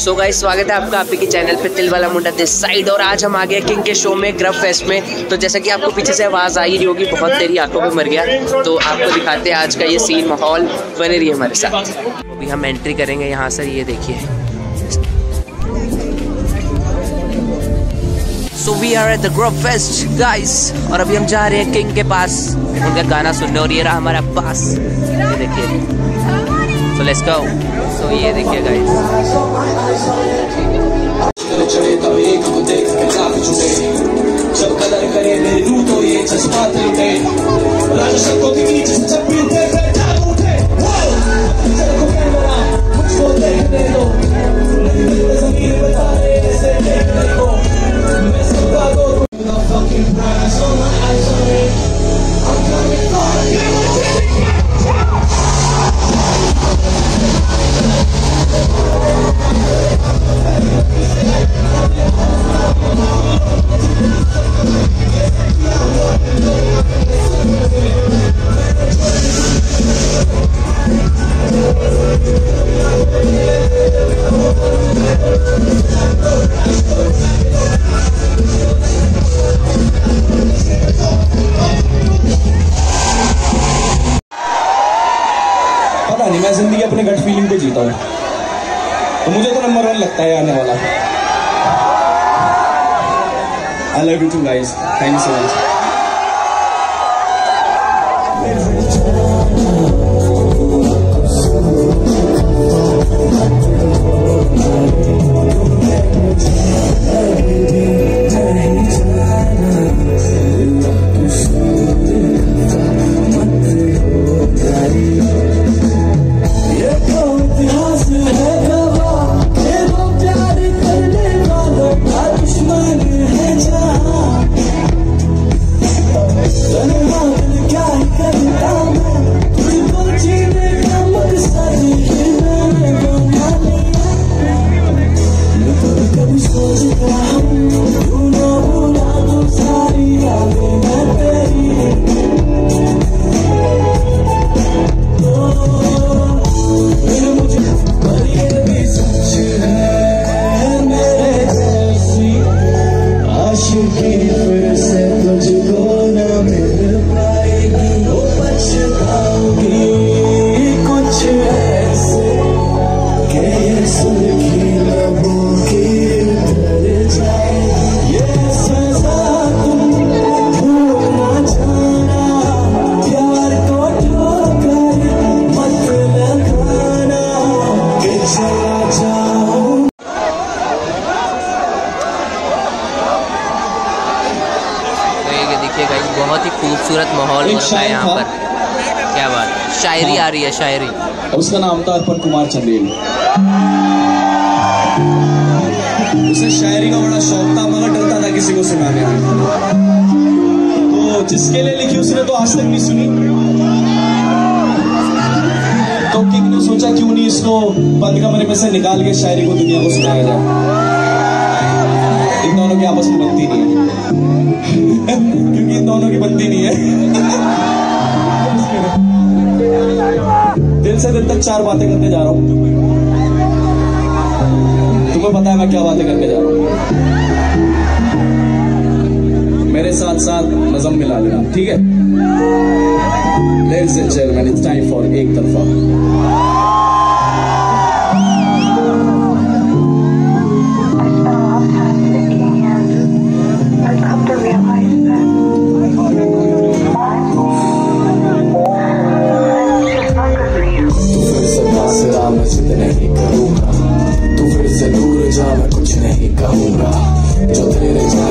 So guys स्वागत है आपका आपके के चैनल पे तिल वाला मुंडा दिस साइड और आज हम आ गए किंग के शो में ग्रब फेस्ट में। तो जैसा कि आपको पीछे से आवाज़ आई रही होगी, बहुत तेरी आँखों पे मर गया। तो आपको दिखाते हैं आज का ये सीन माहौल बने रही हमारे साथ। अभी हम एंट्री करेंगे यहाँ से, ये देखिए। So we are at the group fest guys और अभी हम जा रहे हैं किंग के पास। उनका गाना सुनने और ये रहा हमारा पास। ये देखिए। सो लेट्स गो सो ये देखिए गाइस जब कलर करे रूह तो ये चश्मा लुटे राजा शक्कों के बीच जब भी I love you too, guys. Thank you so much. बहुत ही खूबसूरत माहौल है यहाँ पर। क्या बात है। शायरी आ रही है शायरी। उसका नाम था अर्पण कुमार चंदेल। शौक था मगर डरता था किसी को सुनाने तो जिसके लिए लिखी उसने तो आज तक नहीं सुनी। तो किंग ने सोचा क्यों नहीं इसको बंद कमरे में से निकाल के शायरी को दुनिया को सुनाया जाए। इन दोनों की आपस में बनती नहीं है। क्योंकि इन दोनों की बनती नहीं है। दिल से दिल तक चार बातें करने जा रहा हूँ। तुम्हें पता है मैं क्या बातें करने जा रहा हूँ। मेरे साथ साथ नजम मिला लेना ठीक है? Ladies and gentlemen, it's time for एक तरफा।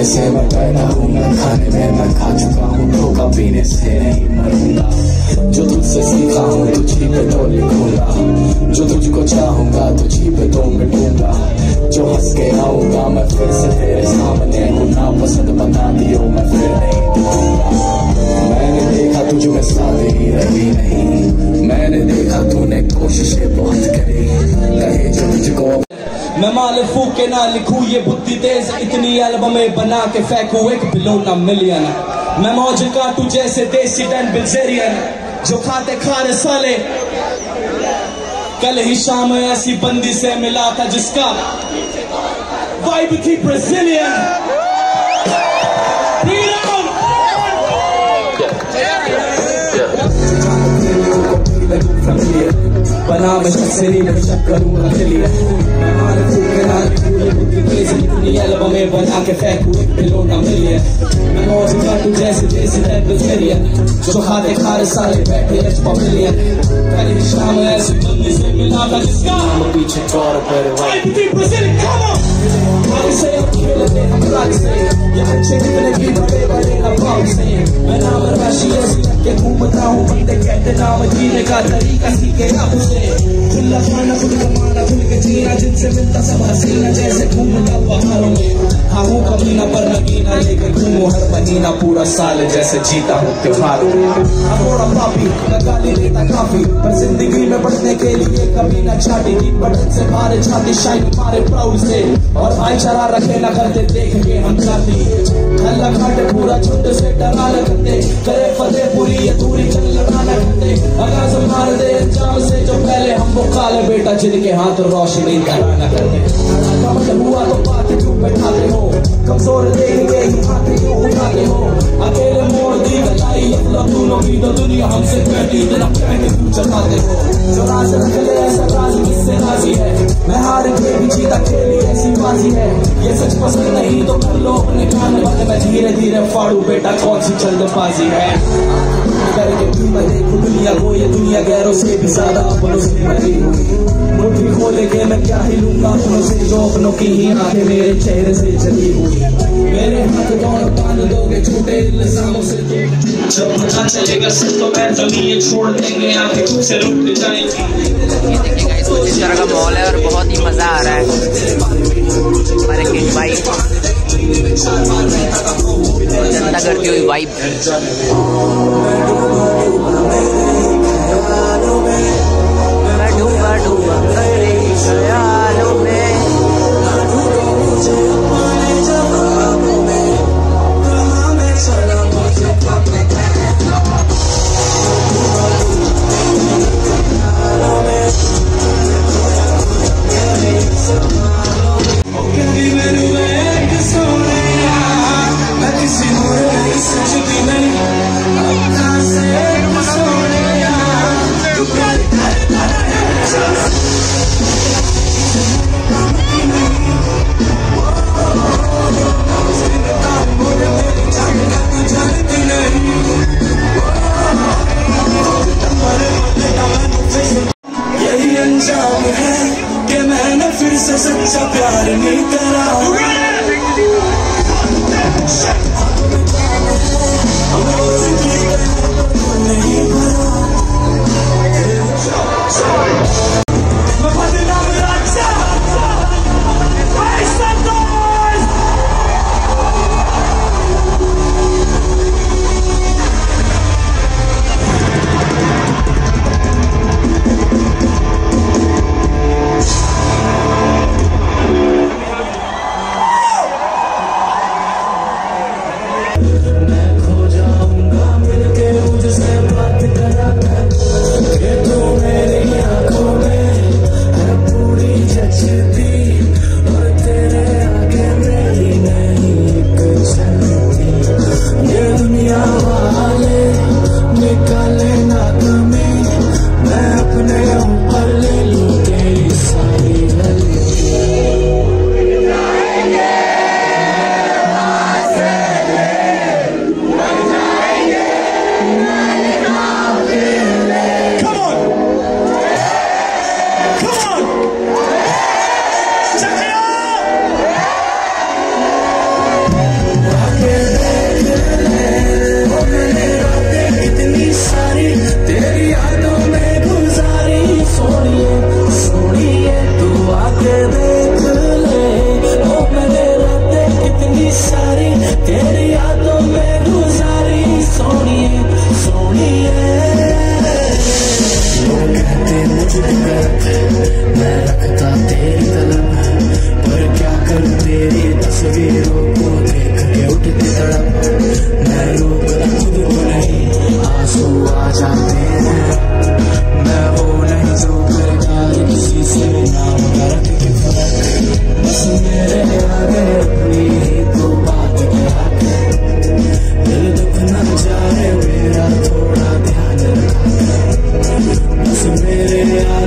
तेरे से मैं पैदा हूँ, मैं खाने में मैं खा चुका हूँ, धोखा पीने से नहीं मरूँगा जो तुझसे सीखा हूँ, तुझी पे तो लिखूँगा। जो तुझको चाहूँगा, तुझी पे तो मिटूँगा। जो हंस के आऊँगा, मैं फिर से तेरे सामने हूँ। ना पसंद बता दियो, मैं फिर नहीं मैंने देखा तुझ में सादगी रही नहीं। मैंने देखा तूने कोशिशें बहुत करी। कहे जो तुझको मैं माल फूक के ना लिखूं ये बुद्धि तेज इतनी एल्बमें बना के फेंकू एक बिलो ना मिलियन। मैं मौज काटू जैसे देसी डन बिल्जेरियन जो खाते खारे साले कल ही शाम ऐसी बंदी से मिला था जिसका वाइब थी ब्राजीलियन बना मैं शक्सरी में शक करूँगा लिए मैं से बना के फेंकू पिलो ना मिलिए मैं मौज काटू जैसे जैसे टेंपल करिए जो खाते खारे सारे बैठे एच पवेलियन ही शाम ऐसी बंदी से मिला था जिसका। पीछे चौर पर वाइब थी ब्राज़ील कम ऑन से अब खेलते हम राग से। ये बच्चे कितने भी बड़े बड़े ना भाग से। मैं नाम राशि ऐसी के घूमता हूँ बंदे कहते नाम जीने का तरीका सीखे अब से खुला खाना खुद कमाना खुल के जीना जिनसे मिलता सब हसीना जैसे घूमता पहाड़ों में। हाँ हूँ कमीना पर नगीना घूमू हर महीना पूरा साल जैसे जीता हूँ त्योहारों हाँ थोड़ा पापी मैं गाली देता काफ़ी, पर ज़िंदगी में बढ़ने के लिए कभी ना छाटी की बटन से मारे छाती, शाइन मारे प्राउड से। और भाईचारा रखे ना करते, देख के हम जाती। हल्ला खाटे पूरा झुंड से डरा न करते। करे फतेह पूरी ये दूरी चल लड़ा न करते। आगाज़ मार दे अंजाम से, जो पहले हम वो काले बेटा जिनके हाथ रोशनी करा न करते। हुआ तो बात क्यों बैठाते हो? कमज़ोर ही उठाते हो अकेले मोड़ दी मतलब तो दुनिया हमसे कहती तेरा पहले क्यों चलाते हो जो राज ऐसा राज किससे राज़ी है मैं हार के भी जीता खेली ऐसी बाजी है ये सच पसंद नहीं तो कर लो अपने कान बंद मैं धीरे धीरे फाड़ू बेटा कौन सी जल्दबाजी है करके मैं दुनिया को ये दुनिया गैरों से भी ज़्यादा अपनों से भरी हुई खोले के मैं क्या ही लूँगा? अपनों से जो अपनों की ही आँखें मेरे चेहरे से चली हुई? मेरे हाथ दौड़ बाँध दोगे छोटे इल्जामों से तो जब पता चलेगा सब तो मैं ज़मीन छोड़ देंगे, आँखें खुद से रुक जाएँगी। इस तरह का मॉल है और बहुत ही मज़ा आ रहा है। हमारे भाई। जनता करती हुई वाइब करे ख्यालों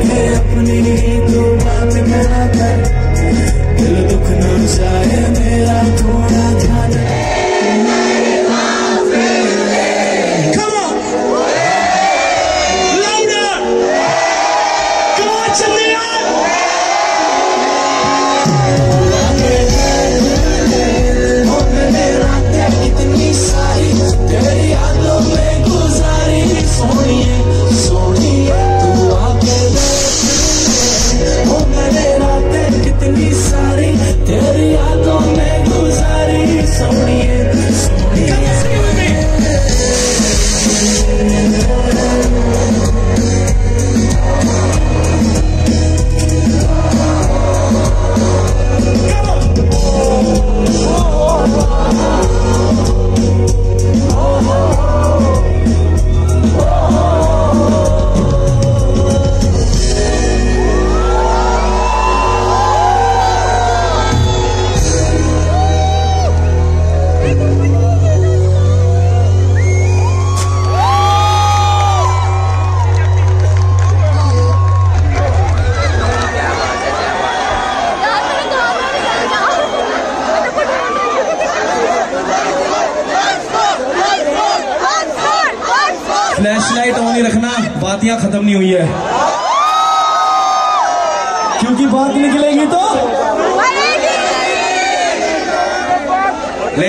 है अपनी तू बात ना कर। दिल दुख न जाए मेरा तू it's only in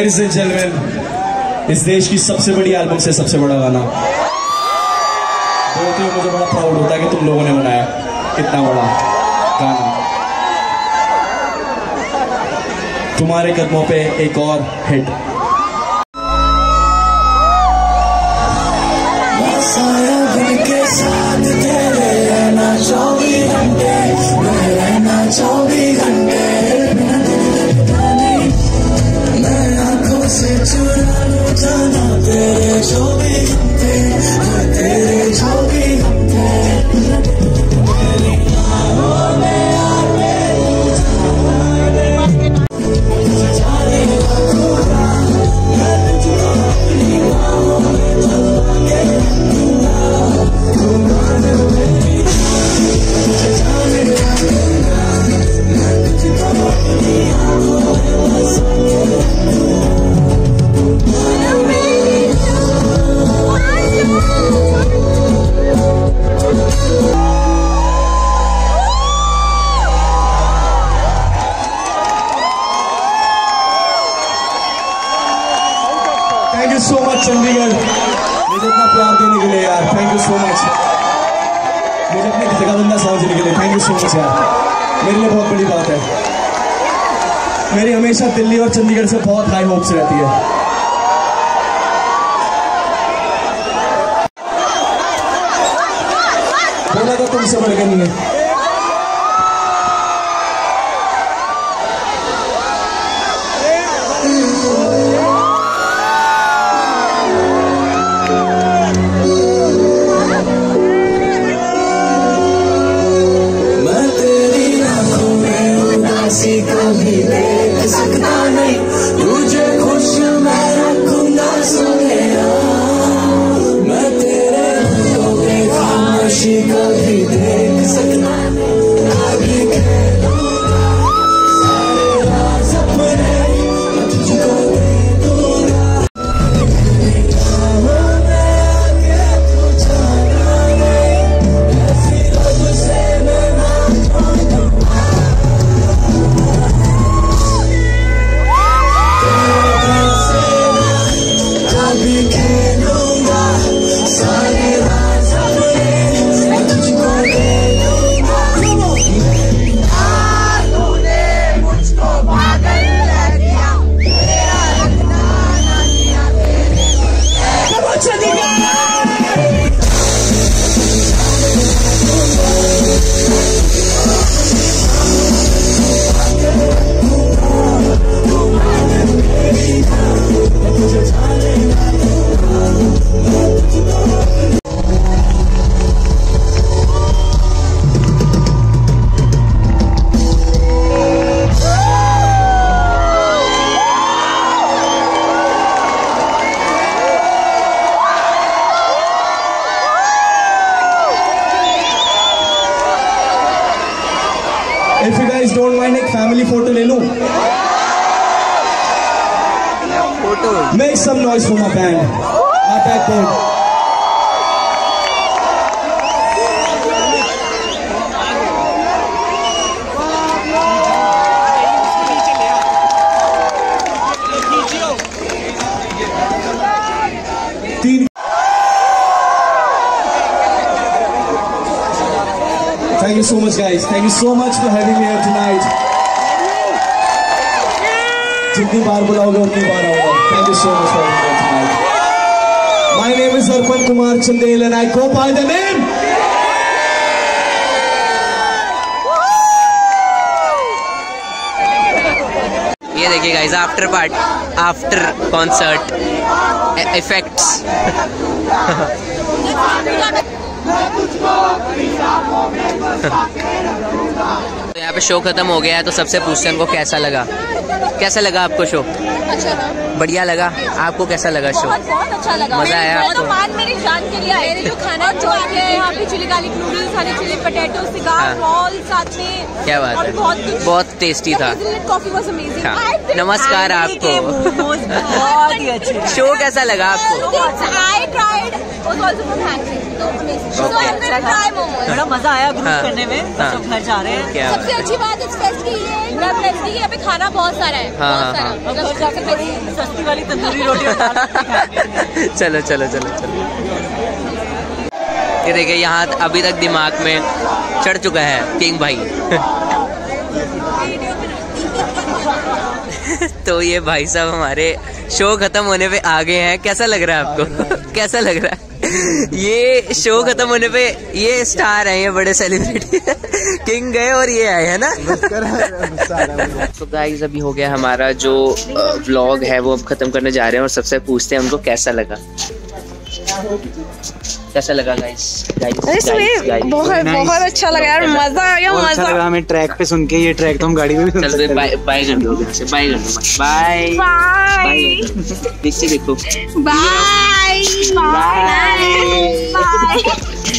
ladies and gentleman इस देश की सबसे बड़ी एल्बम से सबसे बड़ा गाना। बोलते हुए मुझे बड़ा प्राउड होता है कि तुम लोगों ने बनाया कितना बड़ा गाना। तुम्हारे कदमों पे एक और hit thank you so much Chandigarh मुझे इतना प्यार देने के लिए यार. थैंक यू सो मच मुझे अपने जगह समझने के लिए. थैंक यू सो मच यार. मेरे लिए बहुत बड़ी बात है. मेरी हमेशा दिल्ली और चंडीगढ़ से बहुत हाई होप्स रहती है. बोला तो तुमसे बढ़कर नहीं है. so much, guys. Thank you so much for having me here tonight. जितनी बार बुलाओगे उतनी बार आऊंगा thank you so much for tonight my name is Arpan Kumar Chandel and I go by the name ये देखिए guys after part after concert effects तो यहाँ पे show खत्म हो गया है तो सबसे पूछते हैं उनको कैसा लगा? कैसा लगा आपको शो? अच्छा बढ़िया लगा? आपको कैसा लगा शो? बहुत बहुत अच्छा लगा। मज़ा आया तो आपको? मेरी जान के लिए थी जो खाना जो है यहाँ पे चिली गार्लिक नूडल्स हरे चिली पटेटो सिगार। रोल साथ में क्या बात है। बहुत बहुत टेस्टी था। कॉफ़ी वाज अमेजिंग हाँ। नमस्कार आपको। शो कैसा लगा आपको? I tried to will try momos बड़ा मज़ा आया ग्रुप हाँ, करने में हाँ। सब घर जा रहे हैं। क्या सबसे अच्छी बात इस फेस्ट की ये है यहाँ पे खाना बहुत सारा है हाँ, बहुत हाँ, सारा अब मतलब घर जाकर सस्ती वाली तंदूरी रोटी। चलो चलो चलो चलो। ये देखिए यहाँ अभी तक दिमाग में चढ़ चुका है किंग भाई। तो ये भाई साहब हमारे शो खत्म होने पे आ गए हैं। कैसा लग रहा है आपको? कैसा लग रहा है? ये शो खत्म होने पे ये स्टार हैं ये बड़े सेलिब्रिटी किंग गए और ये आए है ना? तो गाइस अभी हो गया हमारा जो व्लॉग है वो अब खत्म करने जा रहे हैं और सबसे पूछते हैं उनको कैसा लगा। कैसा लगा गाइस गाइस बहुत बहुत अच्छा लगा यार मज़ा आ गया मज़ा अच्छा लगा हमें ट्रैक पे सुन के ये ट्रैक तो हम गाड़ी में भी सुन चल सकते बाय बाय कर दो से बाय कर दो बाय बाय नीचे देखो बाय बाय बाय